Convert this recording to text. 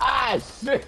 ah, shit!